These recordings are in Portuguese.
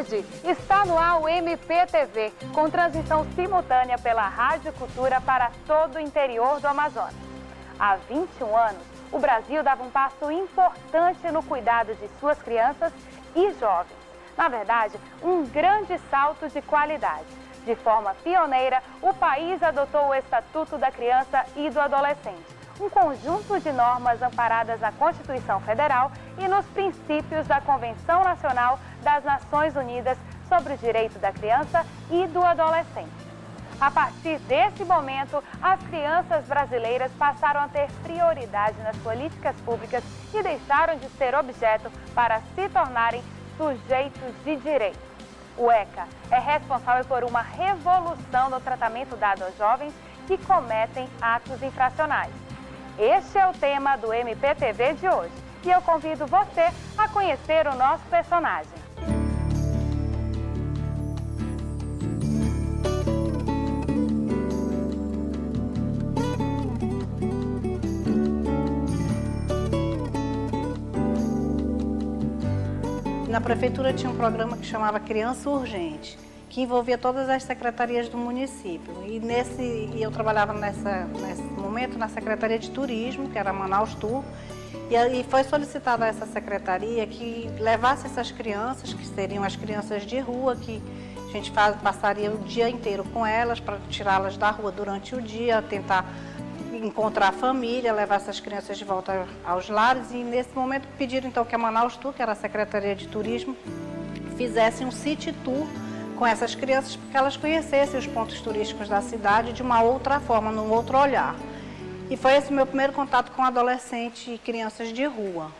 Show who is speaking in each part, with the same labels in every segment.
Speaker 1: tarde. Está no ar o MPTV, com transmissão simultânea pela Rádio Cultura para todo o interior do Amazonas. Há 21 anos, o Brasil dava um passo importante no cuidado de suas crianças e jovens. Na verdade, um grande salto de qualidade. De forma pioneira, o país adotou o Estatuto da Criança e do Adolescente um conjunto de normas amparadas na Constituição Federal e nos princípios da Convenção Nacional das Nações Unidas sobre o Direito da Criança e do Adolescente. A partir desse momento, as crianças brasileiras passaram a ter prioridade nas políticas públicas e deixaram de ser objeto para se tornarem sujeitos de direito. O ECA é responsável por uma revolução no tratamento dado aos jovens que cometem atos infracionais. Este é o tema do MPTV de hoje e eu convido você a conhecer o nosso personagem.
Speaker 2: Na prefeitura tinha um programa que chamava Criança Urgente que envolvia todas as secretarias do município. E nesse eu trabalhava nessa, nesse momento na Secretaria de Turismo, que era Manaus Tour, e, e foi solicitada a essa secretaria que levasse essas crianças, que seriam as crianças de rua, que a gente faz, passaria o dia inteiro com elas para tirá-las da rua durante o dia, tentar encontrar a família, levar essas crianças de volta aos lares. E nesse momento pediram então que a Manaus Tour, que era a Secretaria de Turismo, fizesse um city tour com essas crianças para que elas conhecessem os pontos turísticos da cidade de uma outra forma, num outro olhar. E foi esse meu primeiro contato com adolescentes e crianças de rua.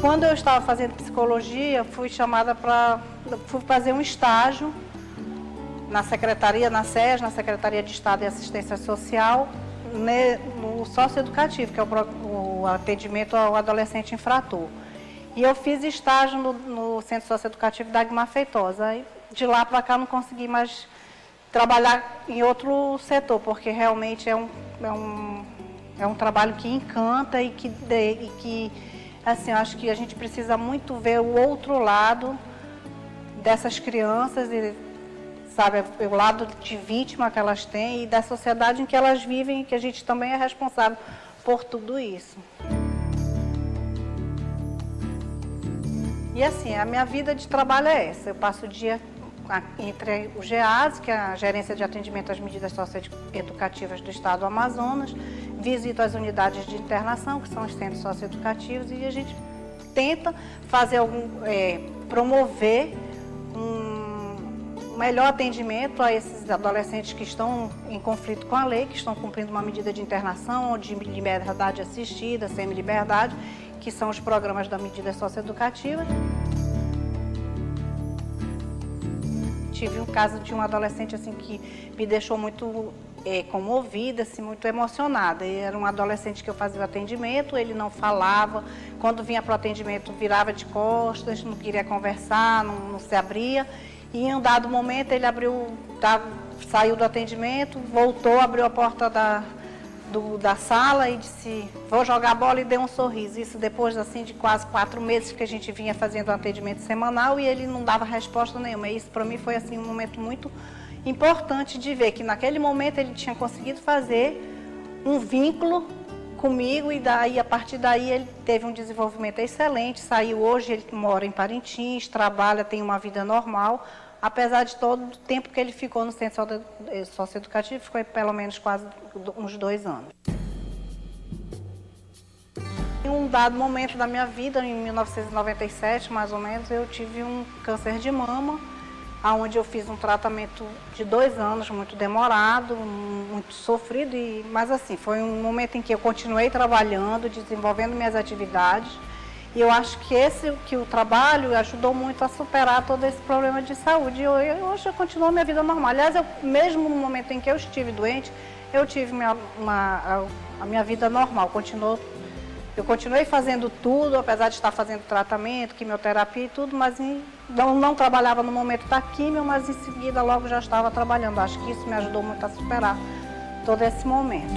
Speaker 2: Quando eu estava fazendo psicologia, fui chamada para fazer um estágio na secretaria, na SES, na Secretaria de Estado e Assistência Social, no socioeducativo, que é o atendimento ao adolescente infrator. E eu fiz estágio no, no Centro Socioeducativo da Guimar Feitosa. E de lá para cá não consegui mais trabalhar em outro setor, porque realmente é um, é um, é um trabalho que encanta e que, e que assim, acho que a gente precisa muito ver o outro lado dessas crianças, e, sabe, o lado de vítima que elas têm e da sociedade em que elas vivem que a gente também é responsável por tudo isso. E assim, a minha vida de trabalho é essa. Eu passo o dia entre o GEAS, que é a Gerência de Atendimento às Medidas Socioeducativas do Estado do Amazonas, visito as unidades de internação, que são os centros socioeducativos, e a gente tenta fazer algum, é, promover um melhor atendimento a esses adolescentes que estão em conflito com a lei, que estão cumprindo uma medida de internação ou de liberdade assistida, semi-liberdade, que são os programas da medida socioeducativa. Tive um caso de um adolescente assim que me deixou muito é, comovida, assim, muito emocionada. Ele era um adolescente que eu fazia o atendimento, ele não falava, quando vinha para o atendimento virava de costas, não queria conversar, não, não se abria. E em um dado momento ele abriu, tá, saiu do atendimento, voltou, abriu a porta da, do, da sala e disse, vou jogar bola e deu um sorriso. Isso depois assim de quase quatro meses que a gente vinha fazendo um atendimento semanal e ele não dava resposta nenhuma. E isso para mim foi assim um momento muito importante de ver que naquele momento ele tinha conseguido fazer um vínculo comigo e daí a partir daí ele teve um desenvolvimento excelente. Saiu hoje, ele mora em Parintins, trabalha, tem uma vida normal apesar de todo o tempo que ele ficou no centro eh, socioeducativo, ficou pelo menos quase uns dois anos. Em um dado momento da minha vida, em 1997 mais ou menos, eu tive um câncer de mama, onde eu fiz um tratamento de dois anos, muito demorado, muito sofrido, e, mas assim, foi um momento em que eu continuei trabalhando, desenvolvendo minhas atividades, e eu acho que esse que o trabalho ajudou muito a superar todo esse problema de saúde. E eu, hoje eu continuo minha vida normal. Aliás, eu, mesmo no momento em que eu estive doente, eu tive minha, uma, a, a minha vida normal. Continuou, eu continuei fazendo tudo, apesar de estar fazendo tratamento, quimioterapia e tudo, mas em, não, não trabalhava no momento da quimio, mas em seguida logo já estava trabalhando. Acho que isso me ajudou muito a superar todo esse momento.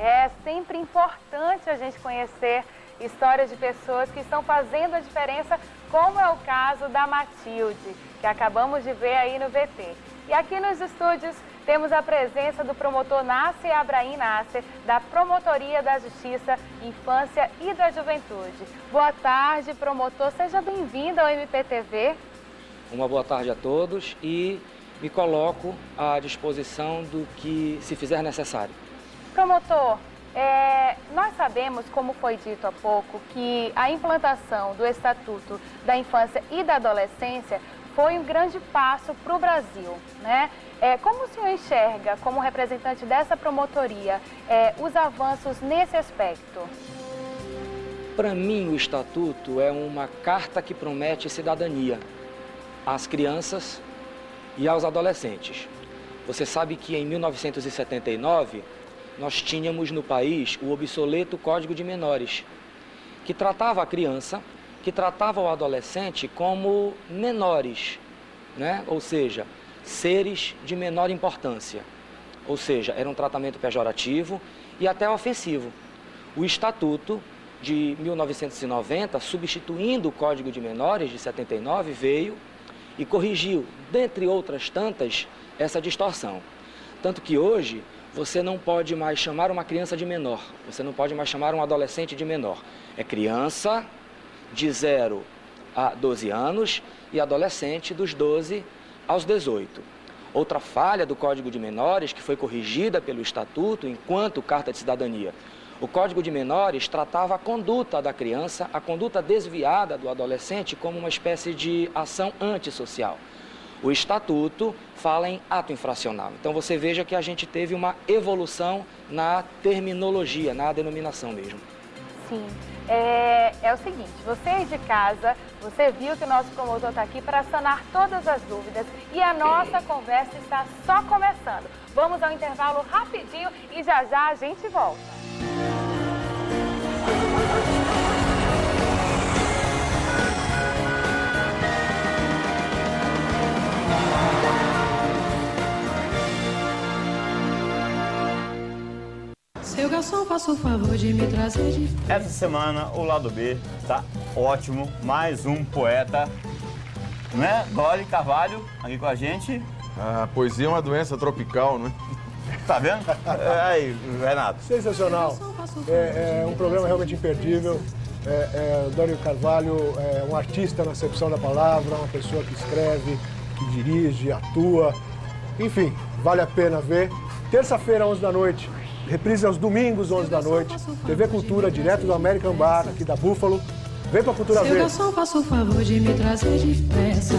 Speaker 1: É sempre importante a gente conhecer histórias de pessoas que estão fazendo a diferença, como é o caso da Matilde, que acabamos de ver aí no VT. E aqui nos estúdios temos a presença do promotor Nasser Abraim Nasser, da Promotoria da Justiça, Infância e da Juventude. Boa tarde, promotor. Seja bem-vindo ao MPTV.
Speaker 3: Uma boa tarde a todos e me coloco à disposição do que se fizer necessário.
Speaker 1: Promotor, é, nós sabemos, como foi dito há pouco, que a implantação do Estatuto da Infância e da Adolescência foi um grande passo para o Brasil. Né? É, como o senhor enxerga, como representante dessa promotoria, é, os avanços nesse aspecto?
Speaker 3: Para mim, o Estatuto é uma carta que promete cidadania às crianças e aos adolescentes. Você sabe que em 1979 nós tínhamos no país o obsoleto Código de Menores, que tratava a criança, que tratava o adolescente como menores, né? ou seja, seres de menor importância. Ou seja, era um tratamento pejorativo e até ofensivo. O Estatuto de 1990, substituindo o Código de Menores de 79, veio e corrigiu, dentre outras tantas, essa distorção. Tanto que hoje você não pode mais chamar uma criança de menor, você não pode mais chamar um adolescente de menor. É criança de 0 a 12 anos e adolescente dos 12 aos 18. Outra falha do Código de Menores, que foi corrigida pelo Estatuto enquanto Carta de Cidadania. O Código de Menores tratava a conduta da criança, a conduta desviada do adolescente, como uma espécie de ação antissocial. O estatuto fala em ato infracional. Então você veja que a gente teve uma evolução na terminologia, na denominação mesmo.
Speaker 1: Sim. É, é o seguinte, você aí de casa, você viu que o nosso promotor está aqui para sanar todas as dúvidas e a nossa conversa está só começando. Vamos ao intervalo rapidinho e já já a gente volta.
Speaker 4: Seu garçom, faça o favor de me trazer de...
Speaker 5: Essa semana o lado B tá ótimo. Mais um poeta, né? Dolly Carvalho aqui com a gente.
Speaker 6: A poesia é uma doença tropical, né?
Speaker 5: Tá vendo? É, aí, Renato.
Speaker 7: Sensacional. É, é um programa realmente imperdível. É, é, Dório Carvalho é um artista na acepção da palavra, uma pessoa que escreve, que dirige, atua. Enfim, vale a pena ver. Terça-feira, 11 da noite, Reprise aos domingos, 11 da noite. TV Cultura, direto do American Bar, aqui da Búfalo. Vem pra Cultura Seu
Speaker 4: Verde. garçom, faça o favor de me trazer depressa.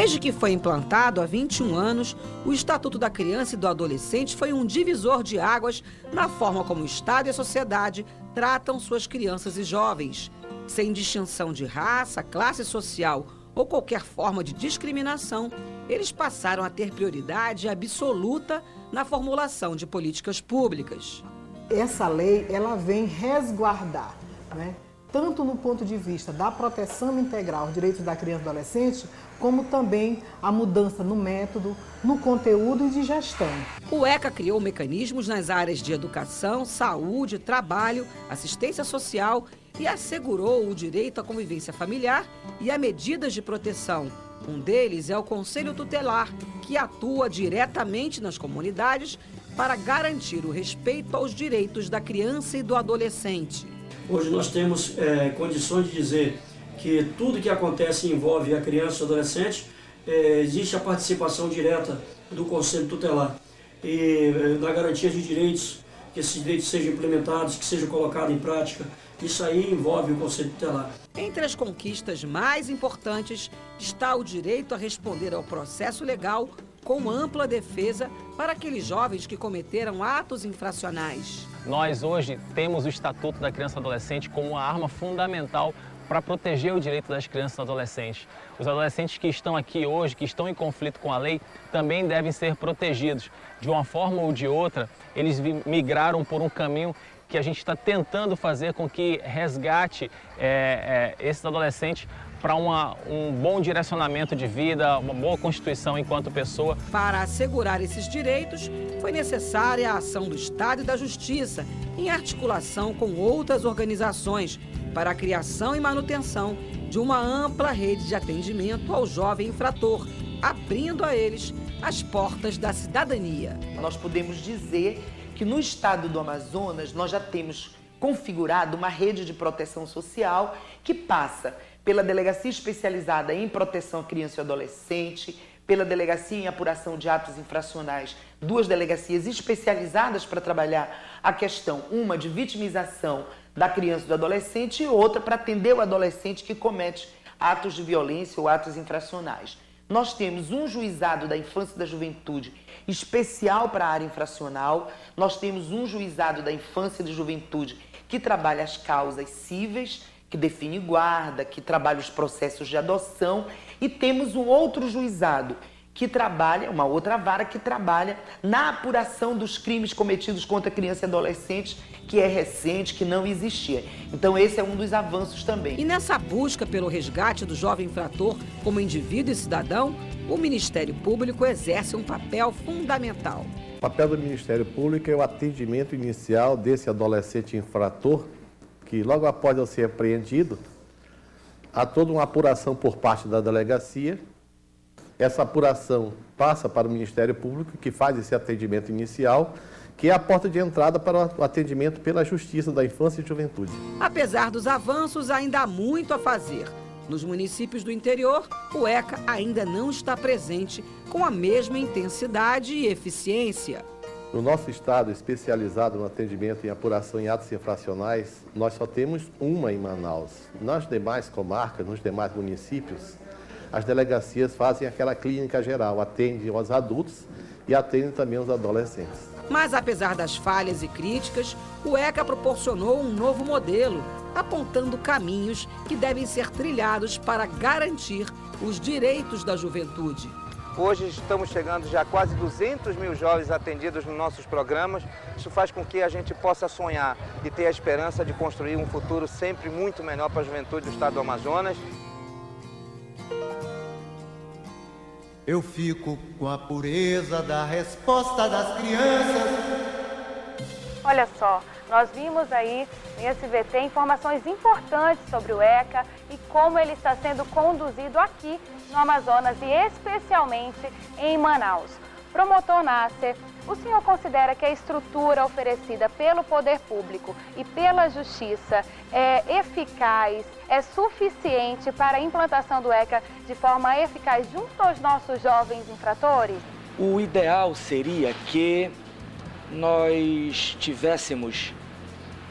Speaker 8: Desde que foi implantado há 21 anos, o Estatuto da Criança e do Adolescente foi um divisor de águas na forma como o Estado e a sociedade tratam suas crianças e jovens. Sem distinção de raça, classe social ou qualquer forma de discriminação, eles passaram a ter prioridade absoluta na formulação de políticas públicas.
Speaker 9: Essa lei, ela vem resguardar, né? Tanto no ponto de vista da proteção integral aos direitos da criança e do adolescente, como também a mudança no método, no conteúdo e de gestão.
Speaker 8: O ECA criou mecanismos nas áreas de educação, saúde, trabalho, assistência social e assegurou o direito à convivência familiar e a medidas de proteção. Um deles é o Conselho Tutelar, que atua diretamente nas comunidades para garantir o respeito aos direitos da criança e do adolescente.
Speaker 10: Hoje nós temos é, condições de dizer que tudo que acontece envolve a criança e o adolescente é, existe a participação direta do Conselho Tutelar e é, da garantia de direitos, que esses direitos sejam implementados, que sejam colocados em prática. Isso aí envolve o Conselho Tutelar.
Speaker 8: Entre as conquistas mais importantes está o direito a responder ao processo legal com ampla defesa para aqueles jovens que cometeram atos infracionais.
Speaker 11: Nós hoje temos o Estatuto da Criança e Adolescente como uma arma fundamental para proteger o direito das crianças e adolescentes. Os adolescentes que estão aqui hoje, que estão em conflito com a lei, também devem ser protegidos. De uma forma ou de outra, eles migraram por um caminho que a gente está tentando fazer com que resgate é, é, esses adolescentes para um bom direcionamento de vida, uma boa constituição enquanto pessoa.
Speaker 8: Para assegurar esses direitos, foi necessária a ação do Estado e da Justiça, em articulação com outras organizações, para a criação e manutenção de uma ampla rede de atendimento ao jovem infrator, abrindo a eles as portas da cidadania.
Speaker 12: Nós podemos dizer que no estado do Amazonas nós já temos configurado uma rede de proteção social que passa pela Delegacia Especializada em Proteção à Criança e Adolescente, pela Delegacia em Apuração de Atos Infracionais, duas delegacias especializadas para trabalhar a questão, uma de vitimização da criança e do adolescente e outra para atender o adolescente que comete atos de violência ou atos infracionais. Nós temos um juizado da infância e da juventude especial para a área infracional, nós temos um juizado da infância e da juventude que trabalha as causas cíveis que define guarda, que trabalha os processos de adoção, e temos um outro juizado que trabalha, uma outra vara que trabalha na apuração dos crimes cometidos contra criança e adolescente, que é recente, que não existia. Então esse é um dos avanços também.
Speaker 8: E nessa busca pelo resgate do jovem infrator como indivíduo e cidadão, o Ministério Público exerce um papel fundamental.
Speaker 13: O papel do Ministério Público é o atendimento inicial desse adolescente infrator que logo após eu ser apreendido, há toda uma apuração por parte da delegacia. Essa apuração passa para o Ministério Público, que faz esse atendimento inicial, que é a porta de entrada para o atendimento pela Justiça da Infância e Juventude.
Speaker 8: Apesar dos avanços, ainda há muito a fazer. Nos municípios do interior, o ECA ainda não está presente com a mesma intensidade e eficiência.
Speaker 13: No nosso estado, especializado no atendimento em apuração em atos infracionais, nós só temos uma em Manaus. Nas demais comarcas, nos demais municípios, as delegacias fazem aquela clínica geral, atendem os adultos e atendem também os adolescentes.
Speaker 8: Mas apesar das falhas e críticas, o ECA proporcionou um novo modelo, apontando caminhos que devem ser trilhados para garantir os direitos da juventude.
Speaker 14: Hoje estamos chegando já a quase 200 mil jovens atendidos nos nossos programas. Isso faz com que a gente possa sonhar e ter a esperança de construir um futuro sempre muito melhor para a juventude do estado do Amazonas.
Speaker 15: Eu fico com a pureza da resposta das crianças.
Speaker 1: Olha só, nós vimos aí em SVT informações importantes sobre o ECA e como ele está sendo conduzido aqui no Amazonas e especialmente em Manaus. Promotor Nasser, o senhor considera que a estrutura oferecida pelo poder público e pela justiça é eficaz, é suficiente para a implantação do ECA de forma eficaz junto aos nossos jovens infratores?
Speaker 3: O ideal seria que nós tivéssemos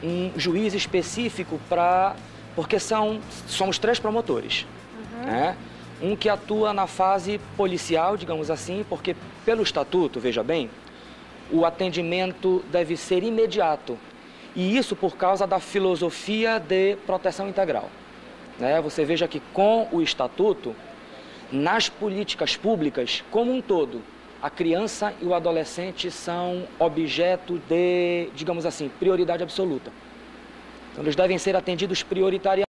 Speaker 3: um juiz específico para. Porque são, somos três promotores. Uhum. Né? Um que atua na fase policial, digamos assim, porque pelo estatuto, veja bem, o atendimento deve ser imediato. E isso por causa da filosofia de proteção integral. Né? Você veja que com o estatuto, nas políticas públicas como um todo, a criança e o adolescente são objeto de, digamos assim, prioridade absoluta. Então, eles devem ser atendidos prioritariamente.